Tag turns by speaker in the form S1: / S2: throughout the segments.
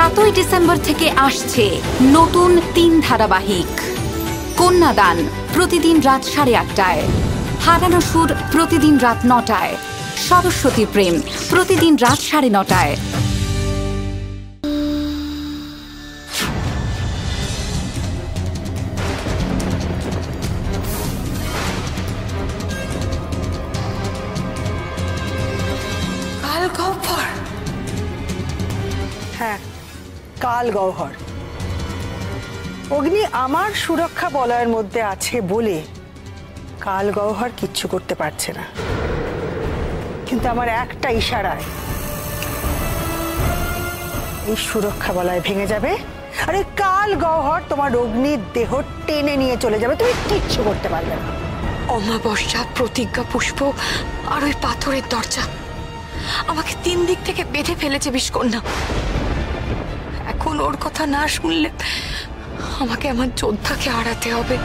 S1: সাতই ডিসেম্বর থেকে আসছে নতুন তিন ধারাবাহিক। কন্যাদান প্রতিদিন রাত সাড়ে আটটায়। হারানো সুর প্রতিদিন রাত নটায়। সরস্বতী প্রেম প্রতিদিন রাত সাড়ে নটায়।
S2: কাল গহ্বর।
S3: অগ্নি আমার সুরক্ষা বলয়ের মধ্যে আছে বলে কাল গহ্বর কিচ্ছু করতে পারছে না। কিন্তু আমার একটা ইশারায় এই সুরক্ষা বলয় ভেঙে যাবে। আরে কাল গহ্বর তোমার অগ্নির দেহ টেনে নিয়ে চলে যাবে। তুমি কিচ্ছু করতে পারবে না।
S2: অমাবস্যা, প্রতিজ্ঞা, পুষ্প আর ওই পাথরের দরজা। আমাকে তিন দিক থেকে বেঁধে ফেলেছে বিষ্কন্যা। ওর কথা না শুনলে আমাকে আমার যোদ্ধাকে হারাতে হবে।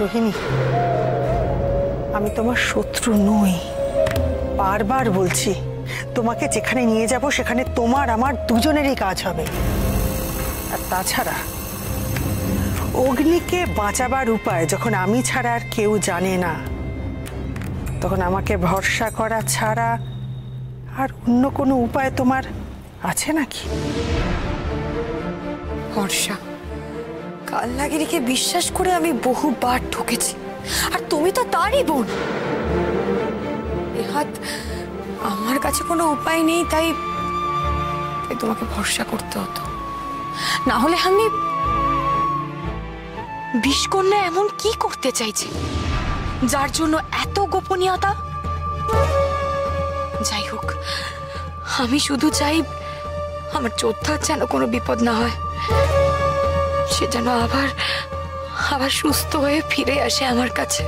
S3: রোহিণী, আমি তোমার শত্রু নই। বারবার বলছি, তোমাকে যেখানে নিয়ে যাব সেখানে তোমার আমার দুজনেরই কাজ হবে। আর তাছাড়া, অগ্নিকে বাঁচাবার উপায় যখন আমি ছাড়া আর কেউ জানে না, তখন আমাকে ভরসা করা ছাড়া আর অন্য কোনো উপায় তোমার আছে নাকি?
S2: হর্ষা কালনাগিরিকে বিশ্বাস করে আমি বহুবার ঠকেছি। আর তুমি তো তারই বোন। হাত আমার কাছে কোনো উপায় নেই, তাই তাই তোমাকে ভরসা করতে হতো। না হলে আমি বিষকন্যা এমন কি করতে চাইছে? যার জন্য এত গোপনীয়তা? যাই হোক, আমি শুধু চাই আমার যোদ্ধার যেন কোনো বিপদ না হয়, সে যেন আবার আবার সুস্থ হয়ে ফিরে আসে আমার কাছে।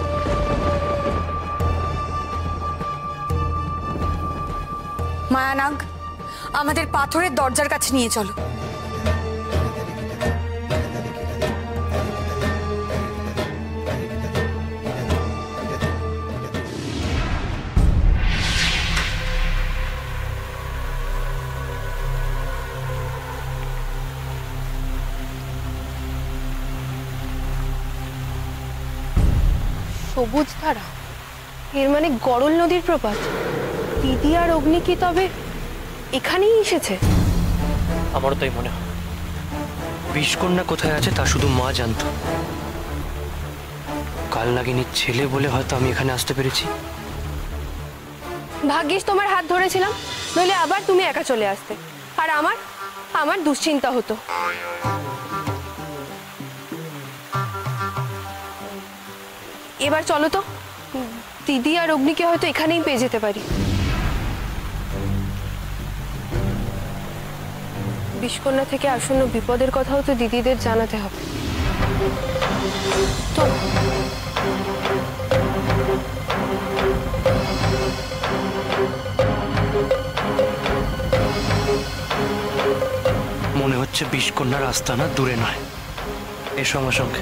S2: মায়ানাগ, আমাদের পাথরের দরজার কাছে নিয়ে চলো।
S4: সবুজ ধারা। এর মানে গরল নদীর প্রপাত। দিদি আর অগ্নি কি তবে এখানেই এসেছে?
S5: আমারও তাই মনে হয়। বিষকন্যা কোথায় আছে তা শুধু মা জানতো। কাল নাগিনীর ছেলে বলে হয়তো আমি এখানে আসতে পেরেছি।
S4: ভাগ্যিস তোমার হাত ধরেছিলাম নইলে আবার তুমি একা চলে আসতে। আর আমার আমার দুশ্চিন্তা হতো। এবার চলো তো। দিদি আর অগ্নিকে হয়তো এখানেই পেয়ে যেতে পারি। বিষকন্যা থেকে আসন্ন বিপদের কথাও তো দিদিদের জানাতে হবে।
S5: মনে হচ্ছে বিষকন্যার আস্তানা দূরে নয়। এসো আমার সঙ্গে।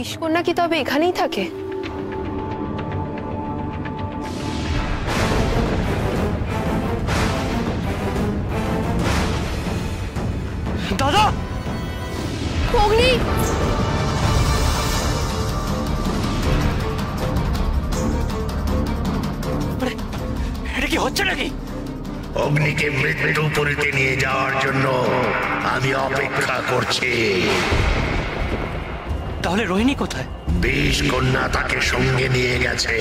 S4: বিষকন্যা কি তবে এখানেই থাকে?
S5: দাদা!
S4: অগ্নি!
S5: এটা কি হচ্ছে নাকি?
S6: অগ্নিকে মৃত্যু পুরীতে নিয়ে যাওয়ার জন্য আমি অপেক্ষা করছি।
S5: তাহলে রোহিণী কোথায়?
S6: বিষ কন্যা তাকে সঙ্গে নিয়ে গেছে।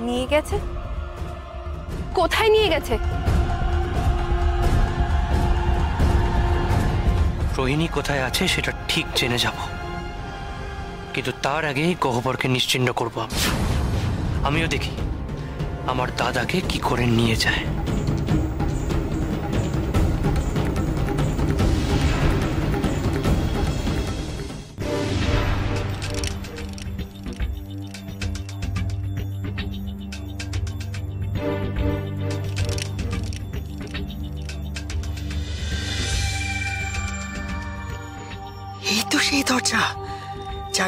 S4: নিয়ে গেছে? কোথায় নিয়ে গেছে?
S5: রোহিণী কোথায় আছে সেটা ঠিক জেনে যাব। কিন্তু তার আগেই গহ্বরকে নিশ্চিন্ন করব আমি আমিও দেখি আমার দাদাকে কি করে নিয়ে যায়।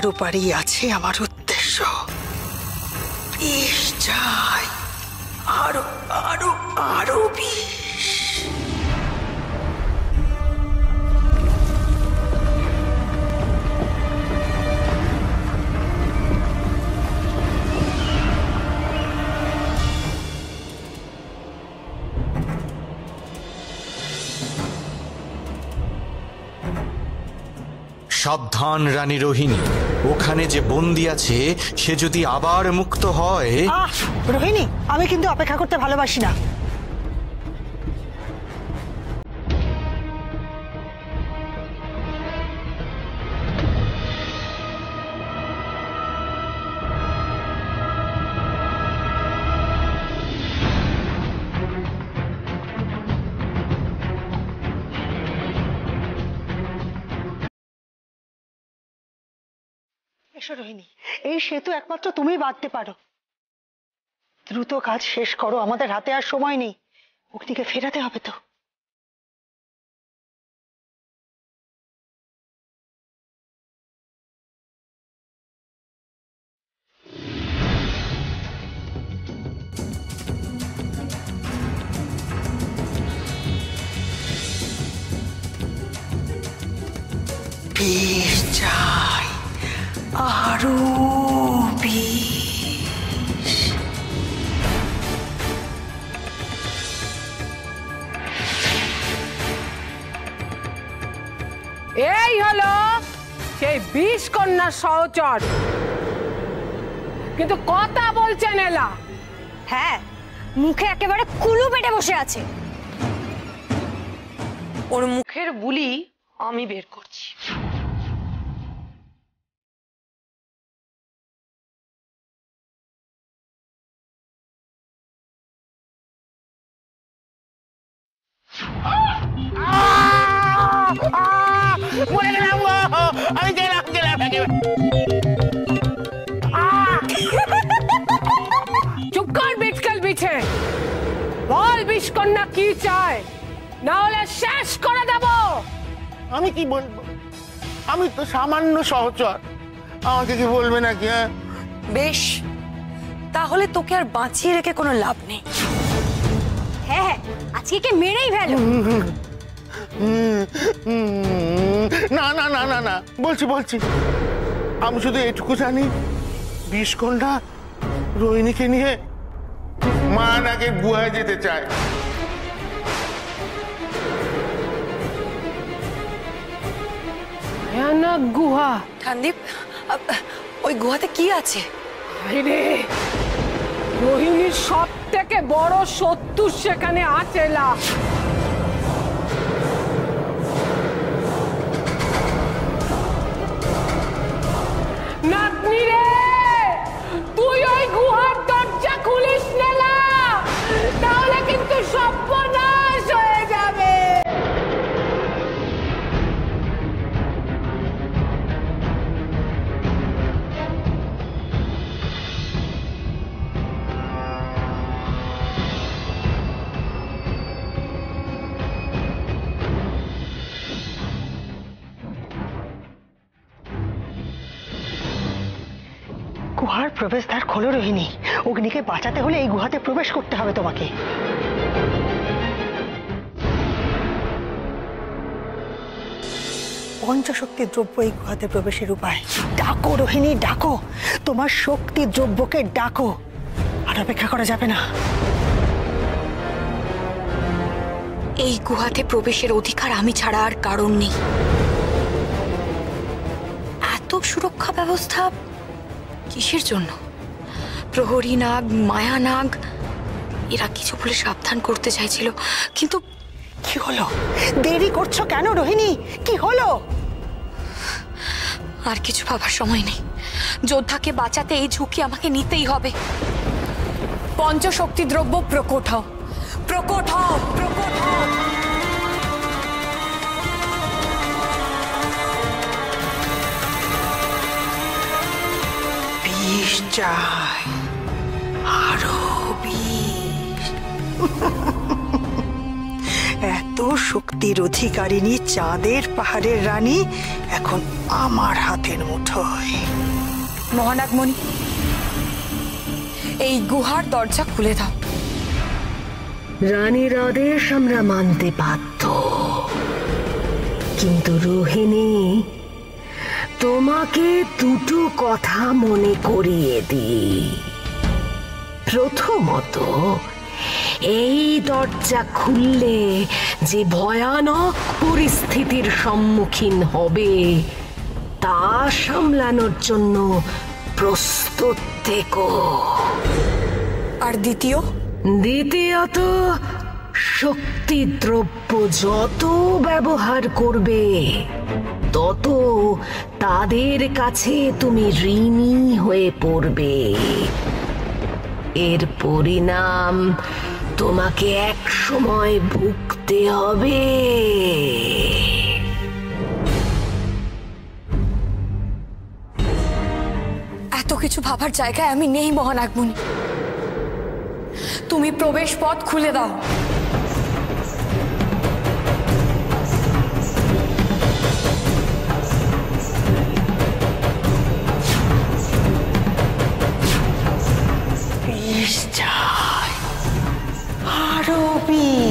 S3: যার উপরেই আছে আমার উদ্দেশ্য। আরও আরও আরও বিষ
S7: সাবধান রানী রোহিণী। ওখানে যে বন্দি আছে, সে যদি আবার মুক্ত হয়
S3: রোহিণী, আমি কিন্তু অপেক্ষা করতে ভালোবাসি না। রোহিণী এই সেতু একমাত্র তুমি বাঁধতে পারো। দ্রুত কাজ শেষ করো, আমাদের হাতে আর সময় নেই। অগ্নিকে ফেরাতে হবে তো। আরও বিষ
S8: এই হলো সেই বিষ কন্যা সহচর। কিন্তু কথা বলছেন এলা
S9: হ্যাঁ মুখে একেবারে কুলু পেটে বসে আছে।
S2: ওর মুখের বুলি আমি বের করছি।
S10: মরে গেলাম গো আমি গেলাম গেলাম
S8: চুপ কর বিটকাল বিছে বল বিষ কন্যা কি চায়? না হলে শেষ করে দেব।
S10: আমি কি বলব? আমি তো সামান্য সহচর। আমাকে কি বলবে নাকি হ্যাঁ?
S2: বেশ তাহলে তোকে আর বাঁচিয়ে রেখে কোনো লাভ নেই।
S9: হ্যাঁ হ্যাঁ আজকে কে মেরেই ফেলো?
S10: হুম, না না না না না। বলছি বলছি। আমি শুধু এটুকু জানি বিষকন্যা রোহিণীকে নিয়ে মা নাকি গুহায় যেতে চায়।
S8: ভয়ানক গুহা।
S2: ওই গুহাতে কি আছে?
S8: আরে রোহিণীর সব থেকে বড় শত্রু সেখানে আছে লা নাতনি রে গুহার
S3: প্রবেশদ্বার খোলো রোহিণী। অগ্নিকে বাঁচাতে হলে এই গুহাতে প্রবেশ করতে হবে তোমাকে। পঞ্চশক্তি দ্রব্য এই গুহাতে প্রবেশের উপায়। ডাকো রোহিণী, ডাকো। তোমার শক্তি দ্রব্যকে ডাকো। আর অপেক্ষা করা যাবে না।
S2: এই গুহাতে প্রবেশের অধিকার আমি ছাড়া আর কারণ নেই। এত সুরক্ষা ব্যবস্থা কিসের জন্য? প্রহরী নাগ মায়া নাগ এরা কিছু বলে সাবধান করতে চাইছিল কিন্তু
S3: কি হলো? দেরি করছ কেন রোহিণী? কি হলো?
S2: আর কিছু ভাবার সময় নেই। যোদ্ধাকে বাঁচাতে এই ঝুঁকি আমাকে নিতেই হবে। পঞ্চশক্তি দ্রব্য প্রকট হও। প্রকট হও প্রকট হও।
S3: বিষ চাই আরও বিষ। এত শক্তির অধিকারিণী চাঁদের পাহাড়ের রানী এখন আমার হাতের মুঠোয়।
S2: মহানাগমণি এই গুহার দরজা খুলে দাও।
S11: রানীর আদেশ আমরা মানতে বাধ্য। কিন্তু রোহিণী তোমাকে দুটো কথা মনে করিয়ে দিই। প্রথমত এই দরজা খুললে যে ভয়ানক পরিস্থিতির সম্মুখীন হবে তা সামলানোর জন্য প্রস্তুত থেকো।
S2: আর দ্বিতীয়?
S11: দ্বিতীয়ত শক্তি দ্রব্য যত ব্যবহার করবে তত তাদের কাছে তুমি ঋণী হয়ে পড়বে। এর পরিণাম তোমাকে এক সময় ভুগতে হবে।
S2: এত কিছু ভাবার জায়গায় আমি নেই, মহানাগমণি। তুমি প্রবেশ পথ খুলে দাও। this time. Harubi.